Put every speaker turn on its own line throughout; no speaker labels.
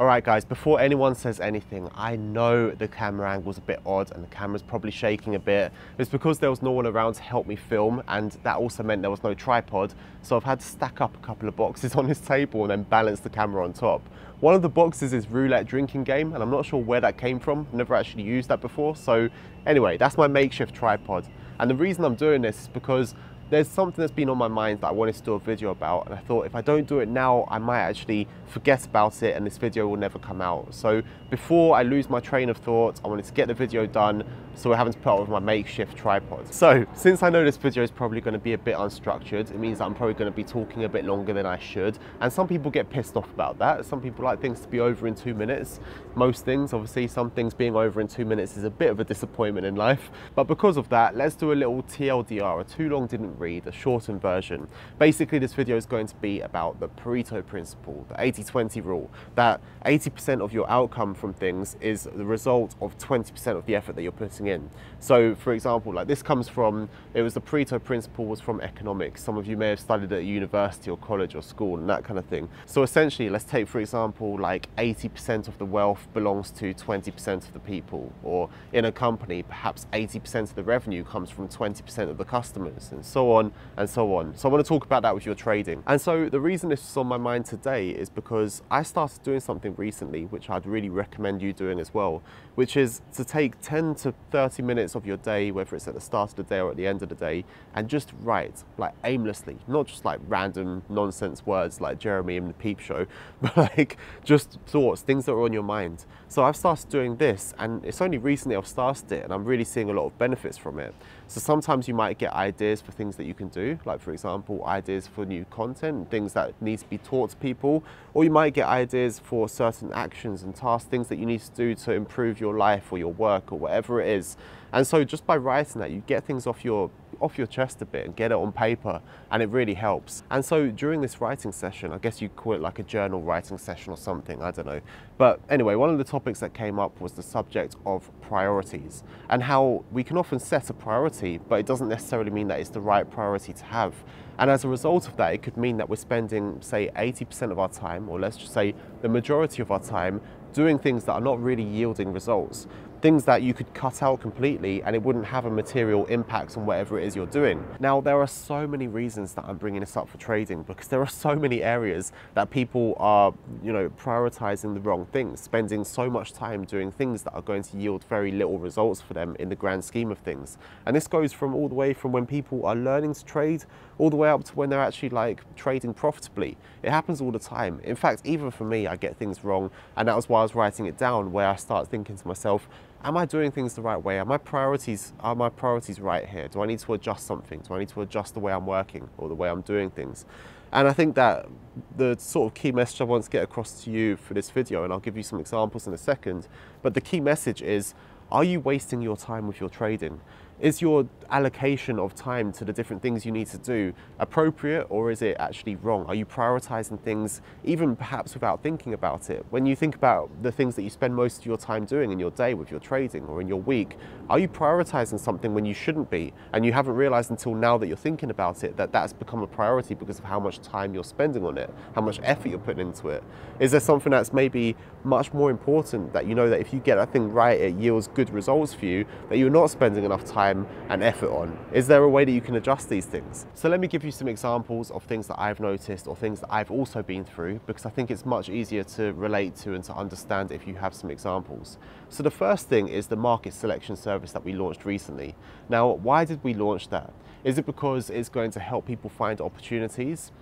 All right guys, before anyone says anything, I know the camera angle's a bit odd and the camera's probably shaking a bit. It's because there was no one around to help me film and that also meant there was no tripod. So I've had to stack up a couple of boxes on this table and then balance the camera on top. One of the boxes is roulette drinking game and I'm not sure where that came from. I've never actually used that before. So anyway, that's my makeshift tripod. And the reason I'm doing this is because there's something that's been on my mind that I wanted to do a video about and I thought if I don't do it now I might actually forget about it and this video will never come out. So before I lose my train of thought I wanted to get the video done so we're having to put up with my makeshift tripod. So since I know this video is probably going to be a bit unstructured it means I'm probably going to be talking a bit longer than I should and some people get pissed off about that. Some people like things to be over in two minutes. Most things obviously some things being over in two minutes is a bit of a disappointment in life. But because of that let's do a little TLDR a too long didn't read, a shortened version. Basically, this video is going to be about the Pareto principle, the 80-20 rule, that 80% of your outcome from things is the result of 20% of the effort that you're putting in. So, for example, like this comes from, it was the Pareto principle was from economics. Some of you may have studied at university or college or school and that kind of thing. So essentially, let's take, for example, like 80% of the wealth belongs to 20% of the people, or in a company, perhaps 80% of the revenue comes from 20% of the customers, and so on and so on. So I want to talk about that with your trading. And so the reason this is on my mind today is because I started doing something recently, which I'd really recommend you doing as well, which is to take 10 to 30 minutes of your day, whether it's at the start of the day or at the end of the day, and just write, like aimlessly, not just like random nonsense words like Jeremy in the Peep Show, but like just thoughts, things that are on your mind. So I've started doing this, and it's only recently I've started it, and I'm really seeing a lot of benefits from it. So sometimes you might get ideas for things that you can do, like for example, ideas for new content, things that need to be taught to people, or you might get ideas for certain actions and tasks, things that you need to do to improve your life or your work or whatever it is. And so just by writing that, you get things off your off your chest a bit and get it on paper and it really helps. And so during this writing session, I guess you call it like a journal writing session or something, I don't know. But anyway, one of the topics that came up was the subject of priorities and how we can often set a priority, but it doesn't necessarily mean that it's the right priority to have. And as a result of that, it could mean that we're spending, say, 80% of our time, or let's just say the majority of our time, doing things that are not really yielding results things that you could cut out completely and it wouldn't have a material impact on whatever it is you're doing. Now, there are so many reasons that I'm bringing this up for trading because there are so many areas that people are, you know, prioritizing the wrong things, spending so much time doing things that are going to yield very little results for them in the grand scheme of things. And this goes from all the way from when people are learning to trade all the way up to when they're actually like trading profitably. It happens all the time. In fact, even for me, I get things wrong. And that was why I was writing it down where I start thinking to myself, am I doing things the right way? Are my priorities are my priorities right here? Do I need to adjust something? Do I need to adjust the way I'm working or the way I'm doing things? And I think that the sort of key message I want to get across to you for this video, and I'll give you some examples in a second, but the key message is, are you wasting your time with your trading? Is your allocation of time to the different things you need to do appropriate or is it actually wrong? Are you prioritizing things even perhaps without thinking about it? When you think about the things that you spend most of your time doing in your day with your trading or in your week, are you prioritizing something when you shouldn't be and you haven't realized until now that you're thinking about it that that's become a priority because of how much time you're spending on it, how much effort you're putting into it? Is there something that's maybe much more important that you know that if you get that thing right, it yields good results for you, that you're not spending enough time time and effort on. Is there a way that you can adjust these things? So let me give you some examples of things that I've noticed or things that I've also been through because I think it's much easier to relate to and to understand if you have some examples. So the first thing is the market selection service that we launched recently. Now, why did we launch that? Is it because it's going to help people find opportunities?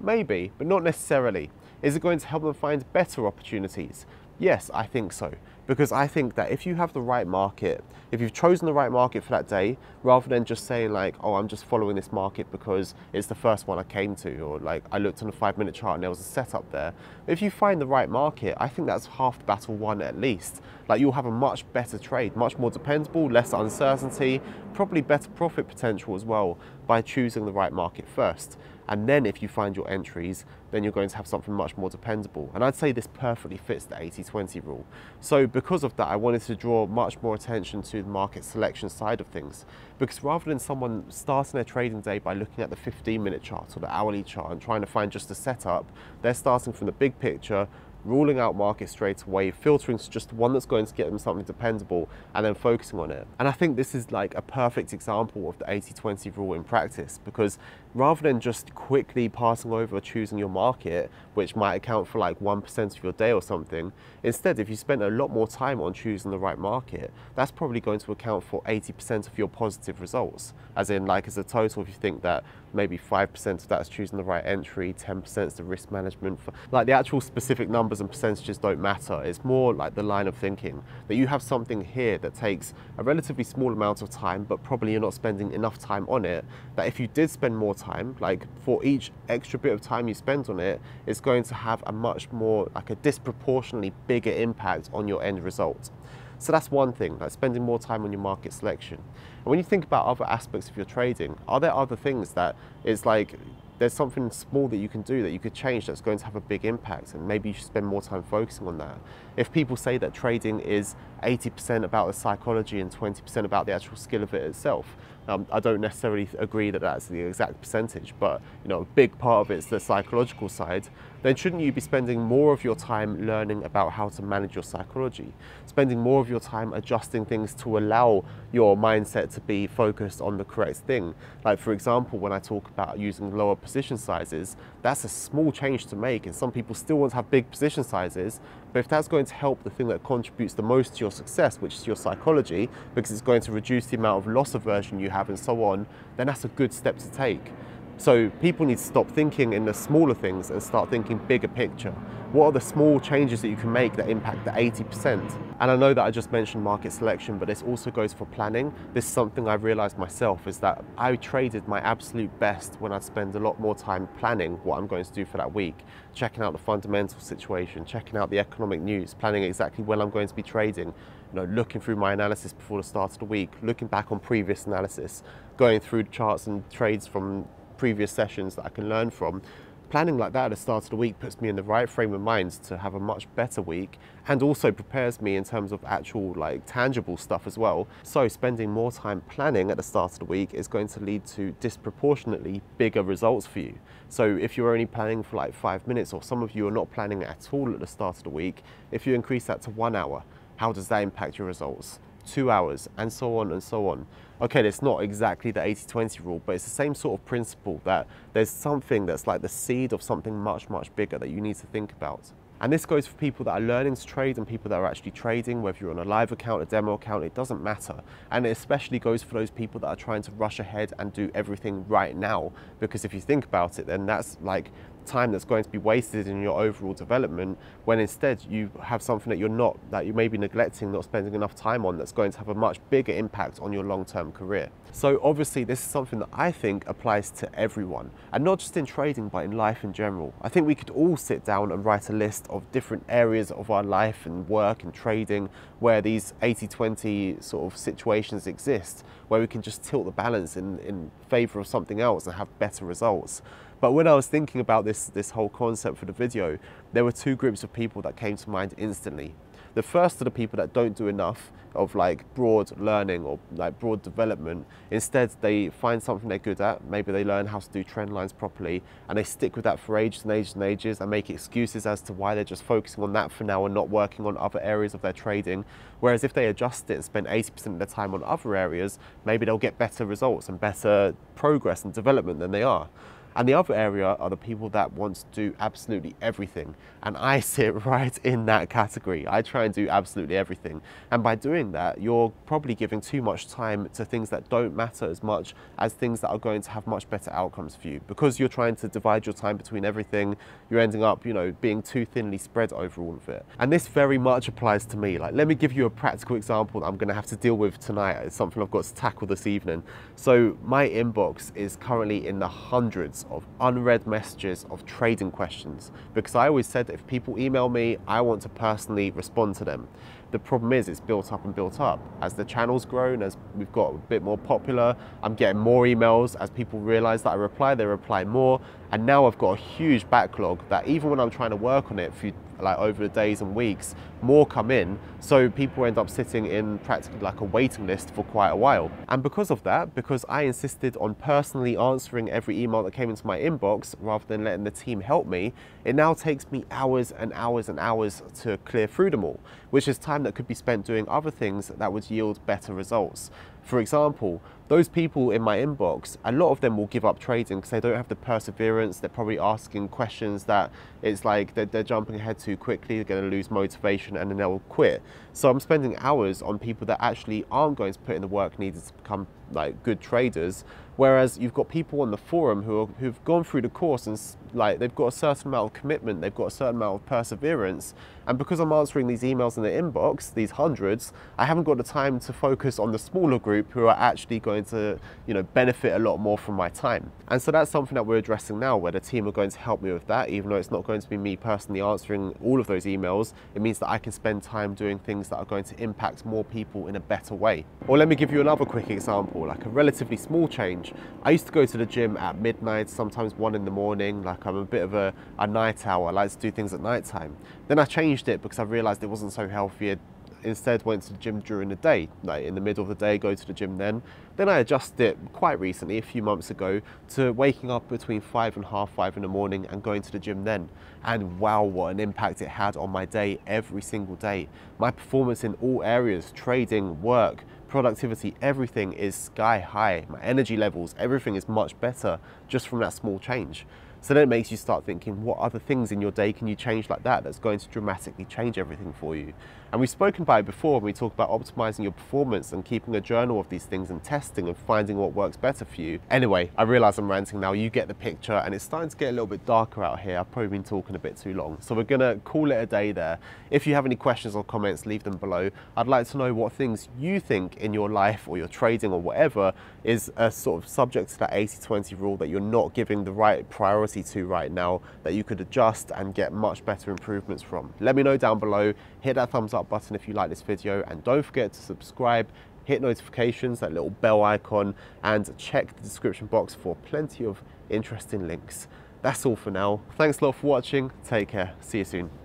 Maybe, but not necessarily. Is it going to help them find better opportunities? Yes, I think so because I think that if you have the right market, if you've chosen the right market for that day, rather than just saying like, oh, I'm just following this market because it's the first one I came to, or like I looked on a five minute chart and there was a setup there. If you find the right market, I think that's half the battle won at least. Like you'll have a much better trade, much more dependable, less uncertainty, probably better profit potential as well by choosing the right market first. And then if you find your entries, then you're going to have something much more dependable. And I'd say this perfectly fits the 80-20 rule. So because of that, I wanted to draw much more attention to the market selection side of things. Because rather than someone starting their trading day by looking at the 15 minute chart or the hourly chart and trying to find just a setup, they're starting from the big picture, ruling out markets straight away, filtering to just one that's going to get them something dependable, and then focusing on it. And I think this is like a perfect example of the 80 20 rule in practice because rather than just quickly passing over choosing your market, which might account for like 1% of your day or something, instead, if you spend a lot more time on choosing the right market, that's probably going to account for 80% of your positive results. As in, like, as a total, if you think that maybe 5% of that is choosing the right entry, 10% is the risk management. For, like, the actual specific numbers and percentages don't matter. It's more like the line of thinking that you have something here that takes a relatively small amount of time, but probably you're not spending enough time on it. That if you did spend more time, like for each extra bit of time you spend on it, it's going to have a much more, like a disproportionately bigger impact on your end result. So that's one thing, like spending more time on your market selection. And when you think about other aspects of your trading, are there other things that it's like there's something small that you can do that you could change that's going to have a big impact and maybe you should spend more time focusing on that. If people say that trading is 80% about the psychology and 20% about the actual skill of it itself, um, I don't necessarily agree that that's the exact percentage, but you know, a big part of it is the psychological side. Then shouldn't you be spending more of your time learning about how to manage your psychology, spending more of your time adjusting things to allow your mindset to be focused on the correct thing? Like for example, when I talk about using lower position sizes, that's a small change to make, and some people still want to have big position sizes, but if that's going to help the thing that contributes the most to your success, which is your psychology, because it's going to reduce the amount of loss aversion you have and so on, then that's a good step to take. So people need to stop thinking in the smaller things and start thinking bigger picture. What are the small changes that you can make that impact the 80%? And I know that I just mentioned market selection, but this also goes for planning. This is something I've realized myself is that I traded my absolute best when I spend a lot more time planning what I'm going to do for that week, checking out the fundamental situation, checking out the economic news, planning exactly when I'm going to be trading, you know, looking through my analysis before the start of the week, looking back on previous analysis, going through charts and trades from previous sessions that I can learn from. Planning like that at the start of the week puts me in the right frame of mind to have a much better week and also prepares me in terms of actual like tangible stuff as well. So spending more time planning at the start of the week is going to lead to disproportionately bigger results for you. So if you're only planning for like five minutes or some of you are not planning at all at the start of the week, if you increase that to one hour, how does that impact your results? Two hours and so on and so on okay, it's not exactly the 80-20 rule, but it's the same sort of principle that there's something that's like the seed of something much, much bigger that you need to think about. And this goes for people that are learning to trade and people that are actually trading, whether you're on a live account, a demo account, it doesn't matter. And it especially goes for those people that are trying to rush ahead and do everything right now. Because if you think about it, then that's like time that's going to be wasted in your overall development when instead you have something that you're not that you may be neglecting not spending enough time on that's going to have a much bigger impact on your long-term career. So obviously this is something that i think applies to everyone and not just in trading but in life in general. I think we could all sit down and write a list of different areas of our life and work and trading where these 80-20 sort of situations exist where we can just tilt the balance in, in favor of something else and have better results but when I was thinking about this, this whole concept for the video, there were two groups of people that came to mind instantly. The first are the people that don't do enough of like broad learning or like broad development. Instead, they find something they're good at. Maybe they learn how to do trend lines properly and they stick with that for ages and ages and ages and make excuses as to why they're just focusing on that for now and not working on other areas of their trading. Whereas if they adjust it and spend 80% of their time on other areas, maybe they'll get better results and better progress and development than they are. And the other area are the people that want to do absolutely everything. And I sit right in that category. I try and do absolutely everything. And by doing that, you're probably giving too much time to things that don't matter as much as things that are going to have much better outcomes for you. Because you're trying to divide your time between everything, you're ending up, you know, being too thinly spread over all of it. And this very much applies to me. Like, let me give you a practical example that I'm going to have to deal with tonight. It's something I've got to tackle this evening. So my inbox is currently in the hundreds of unread messages of trading questions because I always said if people email me, I want to personally respond to them. The problem is it's built up and built up. As the channel's grown, as we've got a bit more popular, I'm getting more emails. As people realize that I reply, they reply more. And now I've got a huge backlog that even when I'm trying to work on it for like over the days and weeks, more come in. So people end up sitting in practically like a waiting list for quite a while. And because of that, because I insisted on personally answering every email that came into my inbox rather than letting the team help me, it now takes me hours and hours and hours to clear through them all, which is time that could be spent doing other things that would yield better results. For example, those people in my inbox, a lot of them will give up trading because they don't have the perseverance. They're probably asking questions that it's like they're, they're jumping ahead too quickly, they're going to lose motivation and then they'll quit. So I'm spending hours on people that actually aren't going to put in the work needed to become like good traders Whereas you've got people on the forum who are, who've gone through the course and like they've got a certain amount of commitment, they've got a certain amount of perseverance, and because I'm answering these emails in the inbox, these hundreds, I haven't got the time to focus on the smaller group who are actually going to, you know, benefit a lot more from my time. And so that's something that we're addressing now, where the team are going to help me with that, even though it's not going to be me personally answering all of those emails. It means that I can spend time doing things that are going to impact more people in a better way. Or let me give you another quick example, like a relatively small change I used to go to the gym at midnight, sometimes one in the morning. Like I'm a bit of a, a night owl. I like to do things at night time. Then I changed it because I realized it wasn't so healthy. I instead went to the gym during the day, like in the middle of the day, go to the gym then. Then I adjusted it quite recently, a few months ago, to waking up between five and half five in the morning and going to the gym then. And wow, what an impact it had on my day every single day. My performance in all areas, trading, work, productivity, everything is sky high. My energy levels, everything is much better just from that small change. So then it makes you start thinking, what other things in your day can you change like that that's going to dramatically change everything for you? And we've spoken about it before when we talk about optimizing your performance and keeping a journal of these things and testing and finding what works better for you. Anyway, I realize I'm ranting now, you get the picture and it's starting to get a little bit darker out here. I've probably been talking a bit too long. So we're gonna call it a day there. If you have any questions or comments, leave them below. I'd like to know what things you think in your life or your trading or whatever is a sort of subject to that 80-20 rule that you're not giving the right priority to right now that you could adjust and get much better improvements from. Let me know down below, hit that thumbs up button if you like this video and don't forget to subscribe hit notifications that little bell icon and check the description box for plenty of interesting links. That's all for now. Thanks a lot for watching. Take care. See you soon